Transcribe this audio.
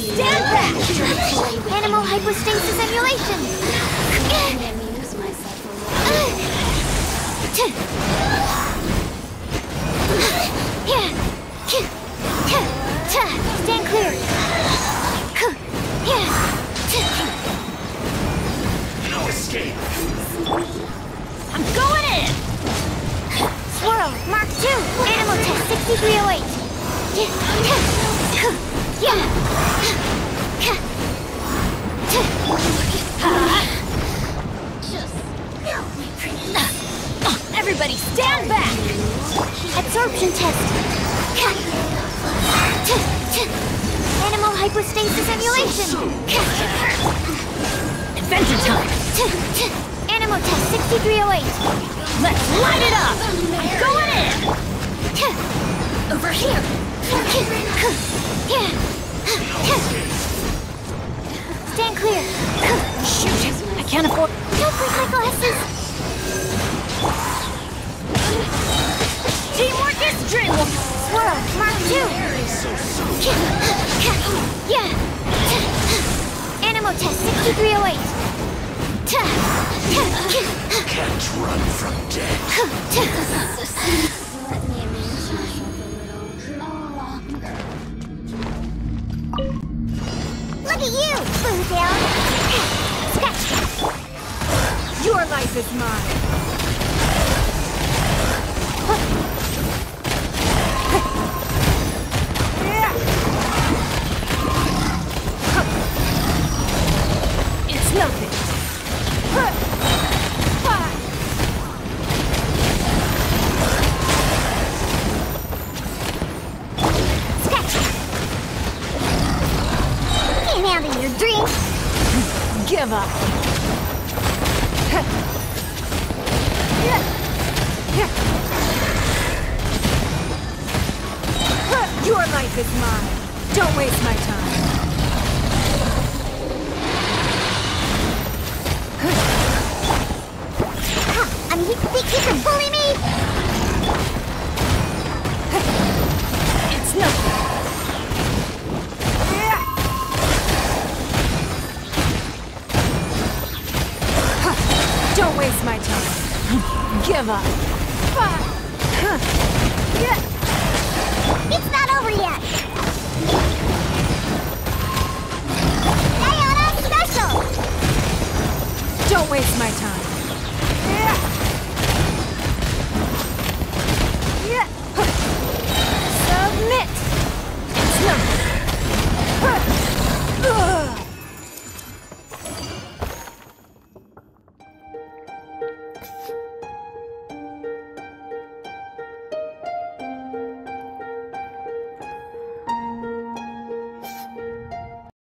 stand back! Anemohypostasis emulation! Let me amuse myself a little. Stand clear! No escape. I'm going in! Swirl, Mark 2, Anemo Test 6308. Everybody stand back! Absorption test. Anemohypostasis emulation. Adventure time! Anemo test 6308. Let's light it up! 2. Yeah. Anemo test 6308. Can't run from death. Look at you, Boodown. Scratch. Your life is mine! Nothing! Your. Give up! Your life is mine! Don't waste my time! Give up! It's not over yet. Diona Special. Don't waste my time!